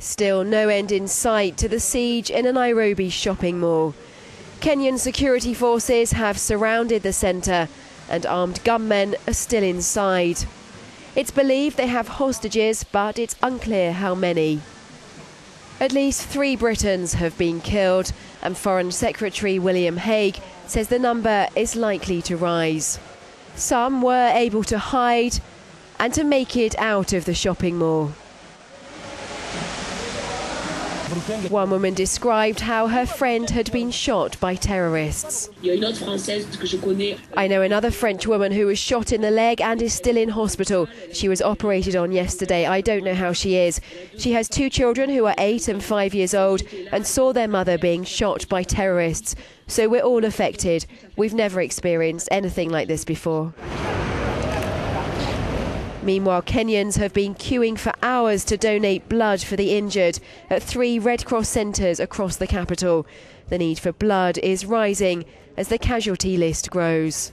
Still no end in sight to the siege in a Nairobi shopping mall. Kenyan security forces have surrounded the centre and armed gunmen are still inside. It's believed they have hostages, but it's unclear how many. At least three Britons have been killed, and Foreign Secretary William Hague says the number is likely to rise. Some were able to hide and to make it out of the shopping mall. One woman described how her friend had been shot by terrorists. I know another French woman who was shot in the leg and is still in hospital. She was operated on yesterday. I don't know how she is. She has two children who are eight and five years old and saw their mother being shot by terrorists. So we're all affected. We've never experienced anything like this before. Meanwhile, Kenyans have been queuing for hours to donate blood for the injured at three Red Cross centres across the capital. The need for blood is rising as the casualty list grows.